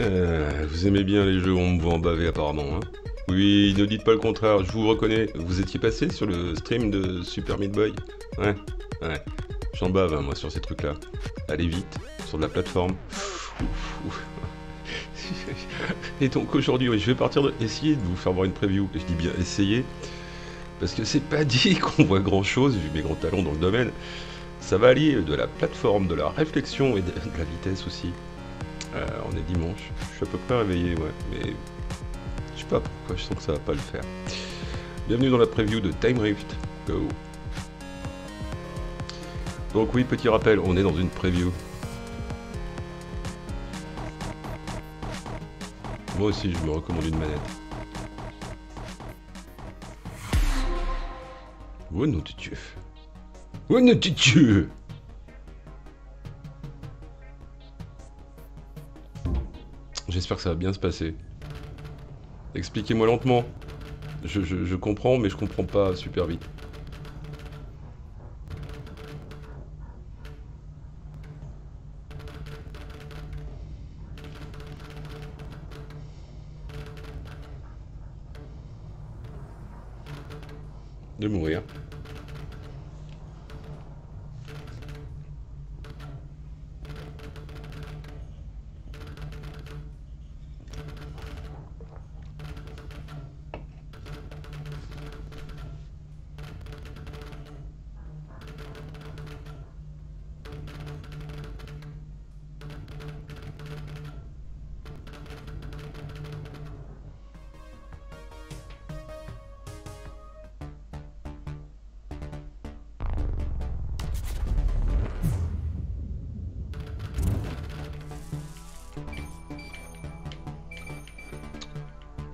Euh, vous aimez bien les jeux où on me voit en baver apparemment, hein Oui, ne dites pas le contraire, je vous reconnais. Vous étiez passé sur le stream de Super Meat Boy Ouais, ouais. J'en bave, hein, moi, sur ces trucs-là. Allez vite, sur de la plateforme. Et donc aujourd'hui, je vais partir de... essayer de vous faire voir une preview. Je dis bien essayer, parce que c'est pas dit qu'on voit grand-chose, vu mes grands talons dans le domaine. Ça va allier de la plateforme, de la réflexion et de, la vitesse aussi. Euh, on est dimanche, je suis à peu près réveillé, ouais, mais je sais pas pourquoi, je sens que ça va pas le faire. Bienvenue dans la preview de Time Rift. Go Donc oui, petit rappel, on est dans une preview. Moi aussi, je me recommande une manette. Oh non, tu tues. Oh. J'espère que ça va bien se passer. Expliquez-moi lentement. Je, je comprends, mais je comprends pas super vite. de mourir.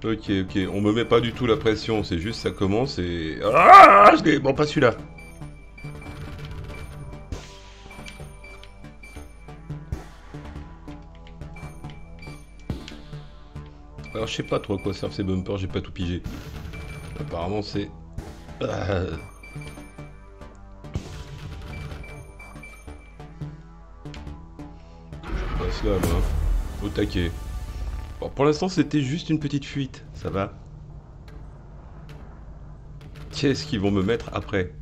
Ok, ok, on me met pas du tout la pression, c'est juste ça commence et... Ah Bon, pas celui-là Alors je sais pas trop à quoi servent ces bumpers, j'ai pas tout pigé. Apparemment c'est... Ah. Je passe là, là. Au taquet. Bon, pour l'instant, c'était juste une petite fuite. Ça va Qu'est-ce qu'ils vont me mettre après?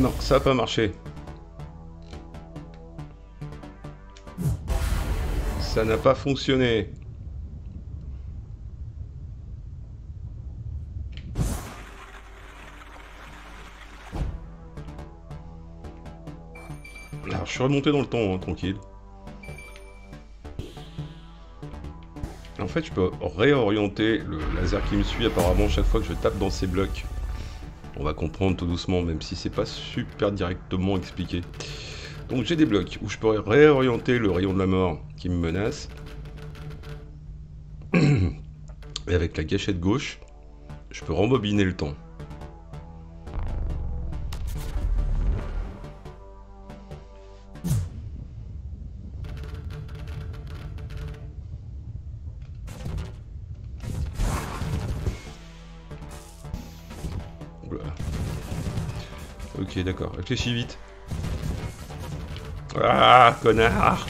Non, ça n'a pas marché. Ça n'a pas fonctionné. Alors, je suis remonté dans le temps, hein, tranquille. En fait, je peux réorienter le laser qui me suit apparemment chaque fois que je tape dans ces blocs. On va comprendre tout doucement, même si c'est pas super directement expliqué. Donc j'ai des blocs où je pourrais réorienter le rayon de la mort qui me menace. Et avec la gâchette gauche, je peux rembobiner le temps. Ok, d'accord. Réfléchis vite. Ah, connard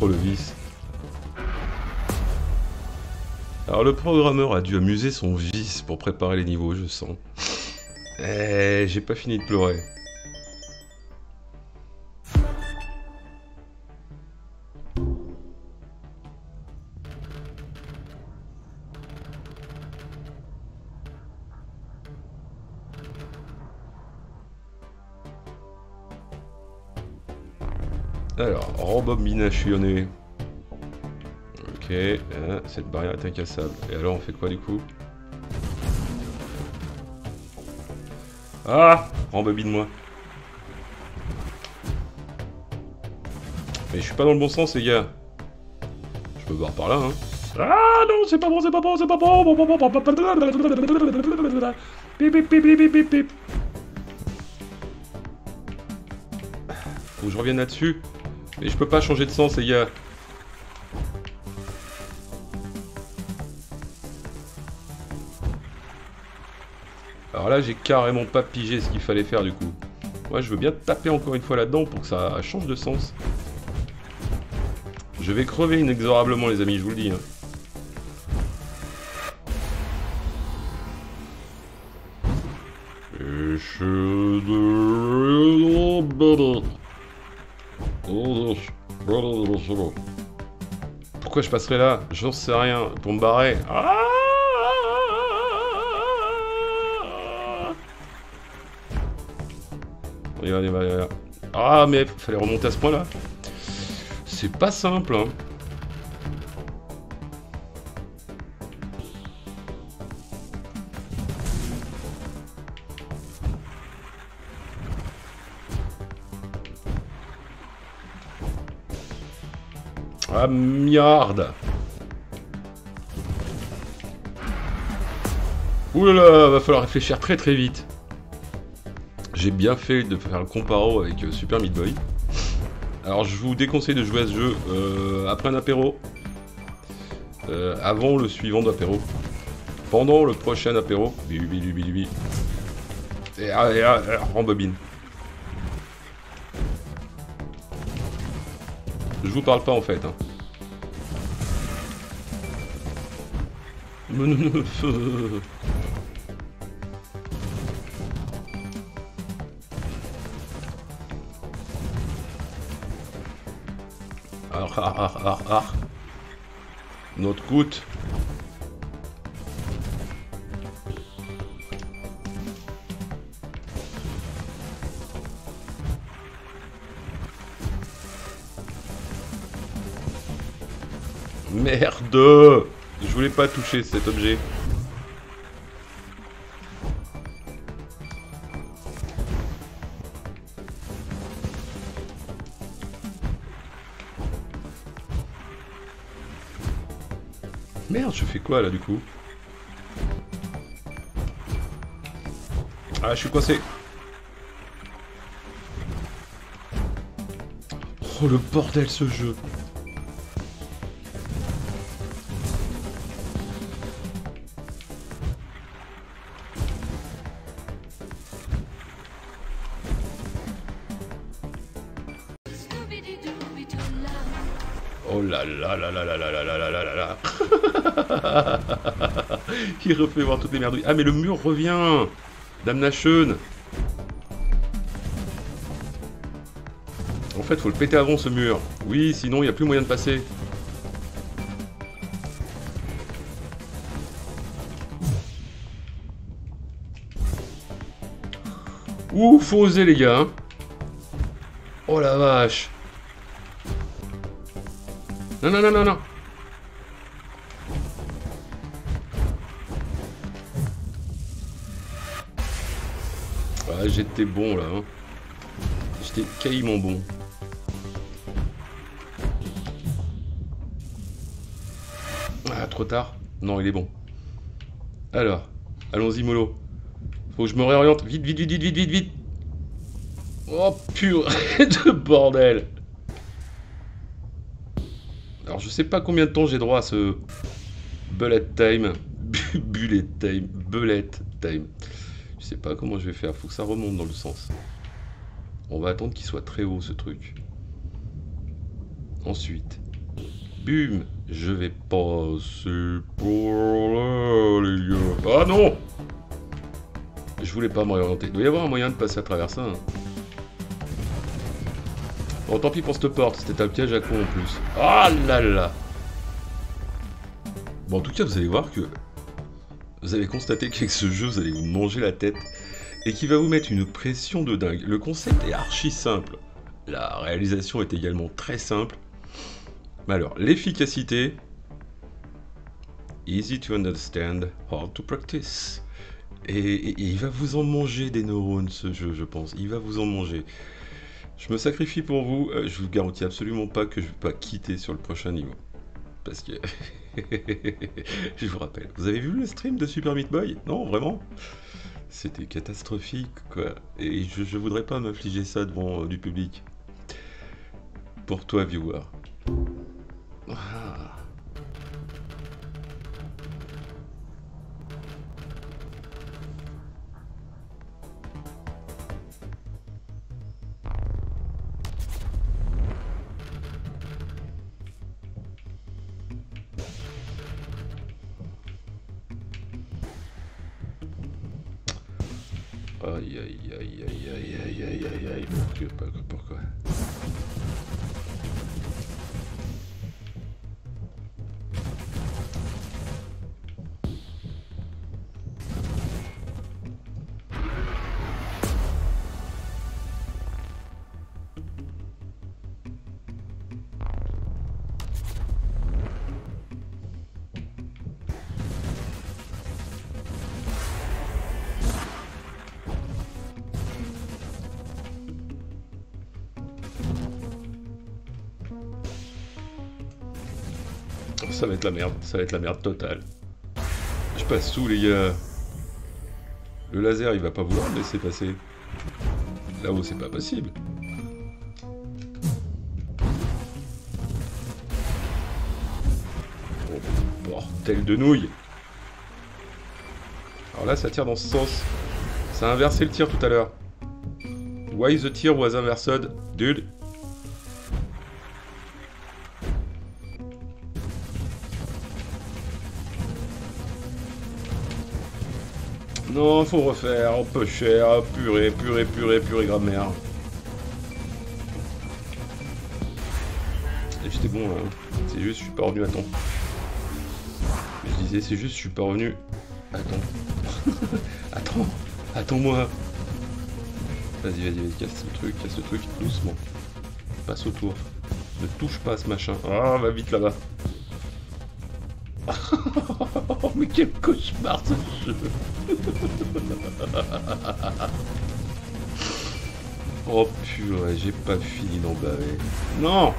Oh le vice. Alors le programmeur a dû amuser son vice pour préparer les niveaux, je sens. Eh, j'ai pas fini de pleurer. Alors, rembobinationnez. Ok, hein, cette barrière est incassable. Et alors, on fait quoi du coup Ah Rembobine-moi. Mais je suis pas dans le bon sens, les gars. Je peux voir par là, hein. Ah non, c'est pas bon, c'est pas bon, c'est pas bon. Faut que je revienne là-dessus. Mais je peux pas changer de sens, les gars. Alors là, j'ai carrément pas pigé ce qu'il fallait faire du coup. Moi, je veux bien taper encore une fois là-dedans pour que ça change de sens. Je vais crever inexorablement, les amis, je vous le dis. Hein. Pourquoi je passerai là? J'en sais rien. Pour me barrer. Ah Ah, mais fallait remonter à ce point-là. C'est pas simple, hein. Ah, merde Oulala, va falloir réfléchir très très vite. J'ai bien fait de faire le comparo avec euh, Super Meat Boy. Alors je vous déconseille de jouer à ce jeu euh, après un apéro, euh, avant le suivant d'apéro, pendant le prochain apéro, et, ah, et, ah, rembobine. Je vous parle pas en fait. Hein. Ar, ah ah, ah ah ah. Notre route. Merde Je voulais pas toucher cet objet. Merde, je fais quoi là du coup? Ah, je suis coincé. Oh le bordel ce jeu Oh là là là là là là là là là là là là Il refait voir toutes les merdouilles. Ah mais le mur revient Damnation En fait, faut le péter avant ce mur. Oui, sinon il n'y a plus moyen de passer. Ouh, faut oser les gars. Hein. Oh la vache. Non, non, non, non, non. Ah, j'étais bon là. Hein. J'étais caïment bon. Ah, trop tard. Non, il est bon. Alors, allons-y, mollo. Faut que je me réoriente. Vite, vite, vite, vite, vite, vite, vite. Oh, purée de bordel. Alors je sais pas combien de temps j'ai droit à ce bullet time. bullet time. Bullet time. Je sais pas comment je vais faire. Faut que ça remonte dans le sens. On va attendre qu'il soit très haut ce truc. Ensuite. Bum Je vais passer pour là, les. Ah non Je voulais pas m'orienter. Il doit y avoir un moyen de passer à travers ça. Hein. Bon, tant pis pour cette porte, c'était un piège à con en plus. Ah là là Bon, en tout cas, vous allez voir que vous avez constaté qu'avec ce jeu, vous allez vous manger la tête et qui va vous mettre une pression de dingue. Le concept est archi simple. La réalisation est également très simple. Mais alors, l'efficacité... Easy to understand, hard to practice. et, il va vous en manger des neurones, ce jeu, je pense. Il va vous en manger. Je me sacrifie pour vous. euh, je vous garantis absolument pas que je vais pas quitter sur le prochain niveau. Parce que... je vous rappelle. Vous avez vu le stream de Super Meat Boy? Non, vraiment? C'était catastrophique, quoi. Et je, voudrais pas m'infliger ça devant euh, du public. Pour toi, viewer. Ah. Aïe aïe aïe aïe aïe aïe aïe aïe aïe pourquoi pourquoi pourquoi Ça va être la merde, ça va être la merde totale. Je passe sous les gars. Le laser il va pas vouloir me laisser passer. Là-haut c'est pas possible. Oh, bordel de nouilles. Alors là ça tire dans ce sens. Ça a inversé le tir tout à l'heure. Why the tir was inversed, dude? Non, faut refaire, on peut cher, purée, purée, purée, purée, grammaire. J'étais bon, hein. c'est juste, je suis pas revenu à temps. Je disais, c'est juste, je suis pas revenu. Attends. Attends, attends-moi. Vas-y, vas-y, vas-y, casse le truc, casse le truc, doucement. Passe autour. Ne touche pas à ce machin. Ah, va vite là-bas. Mais quel cauchemar ce jeu. Oh purée, j'ai pas fini d'en baver. Non.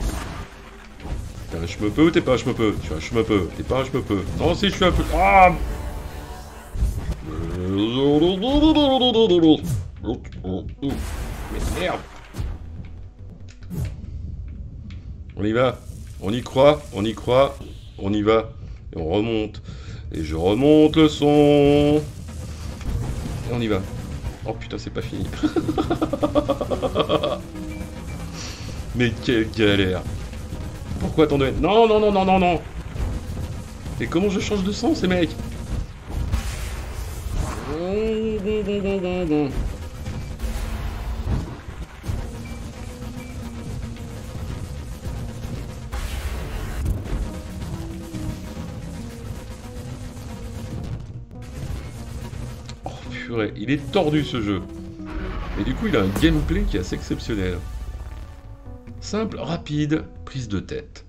T'es un je me peux ou t'es pas un je me peux Tu es un je me peux, t'es pas un je me peux. Non si je suis un peu... Ah. Mais merde. On y va. On y croit On y croit On y va. Et on remonte. Et je remonte le son. Et on y va. Oh putain, c'est pas fini. Mais quelle galère. Pourquoi tant de haine Non, non, non, non, non, non. Et comment je change de son, ces mecs? Il est tordu ce jeu. Et du coup, il a un gameplay qui est assez exceptionnel. Simple, rapide, prise de tête.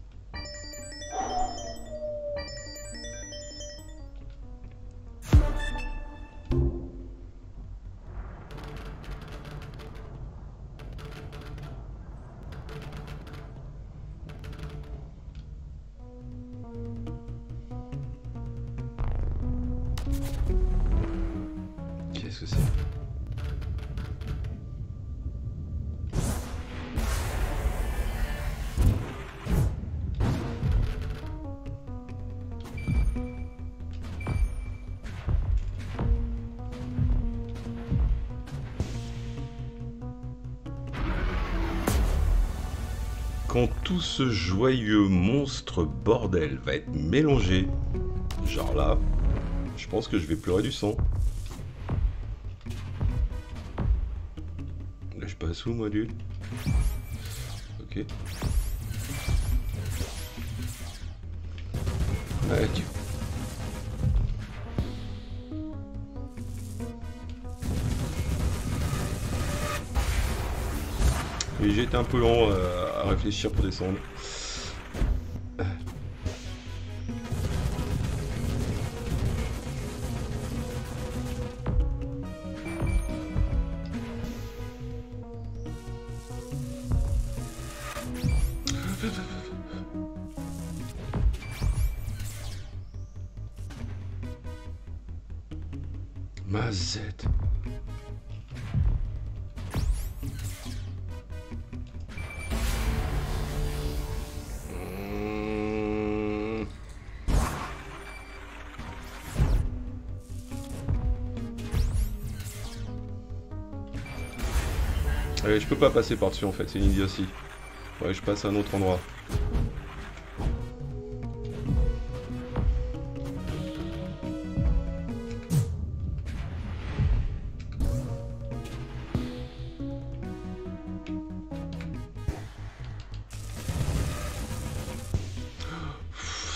Quand tout ce joyeux monstre bordel va être mélangé, genre là, je pense que je vais pleurer du sang. Là, je passe où, moi, dude Ok. Ouais, tu... Et été un peu lent euh, à réfléchir pour descendre. Je peux pas passer par-dessus en fait, c'est une idiotie. Ouais, je passe à un autre endroit.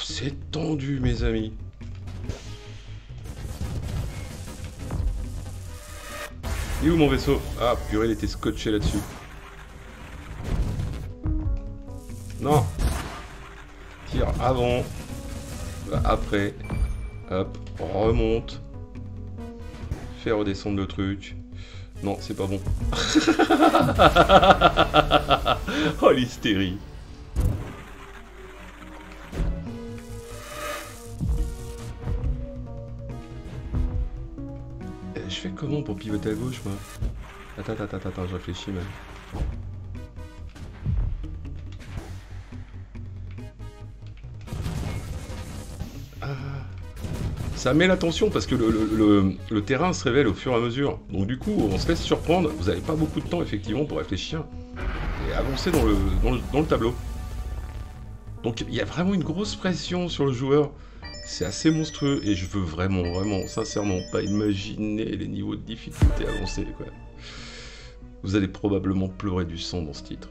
C'est tendu, mes amis. Et où mon vaisseau? Ah, purée, il était scotché là-dessus. Non Tire avant. après. Hop, remonte. Faire redescendre le truc. Non, c'est pas bon. oh l'hystérie. Je fais comment pour pivoter à gauche, moi Attends, attends, attends, je réfléchis, même. Ah. Ça met l'attention parce que le, terrain se révèle au fur et à mesure. Donc du coup, on se laisse surprendre. Vous n'avez pas beaucoup de temps, effectivement, pour réfléchir et avancer dans le tableau. Donc il y a vraiment une grosse pression sur le joueur. C'est assez monstrueux et je veux vraiment, vraiment, sincèrement pas imaginer les niveaux de difficulté avancés. Quoi. Vous allez probablement pleurer du sang dans ce titre.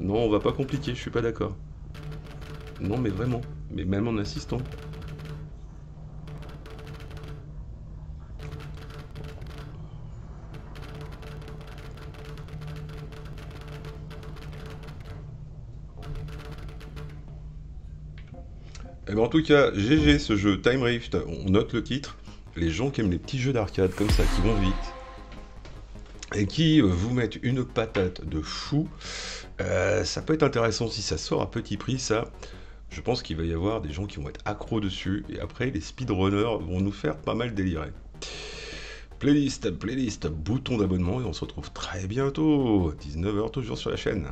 Non, on va pas compliquer, je suis pas d'accord. Non, mais vraiment, mais même en insistant. Eh ben en tout cas, GG ce jeu Time Rift, on note le titre. Les gens qui aiment les petits jeux d'arcade comme ça, qui vont vite, et qui euh, vous mettent une patate de fou, euh, ça peut être intéressant si ça sort à petit prix, ça. Je pense qu'il va y avoir des gens qui vont être accros dessus, et après les speedrunners vont nous faire pas mal délirer. Playlist, playlist, bouton d'abonnement, et on se retrouve très bientôt, 19h toujours sur la chaîne.